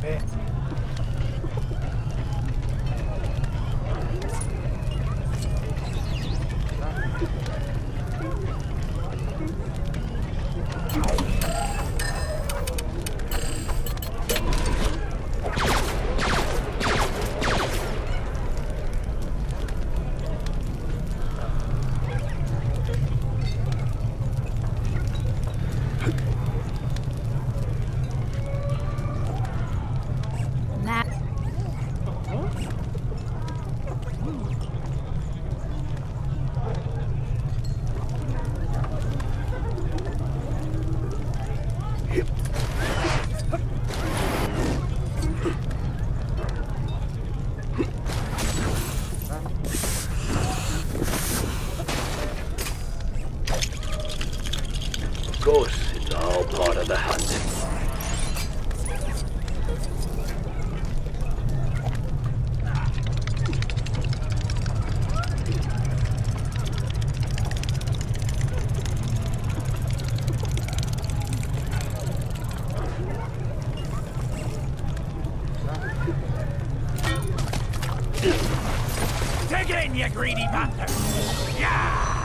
bit. That course, it's all part of the hunt. Take it in, you greedy bastard! Yeah!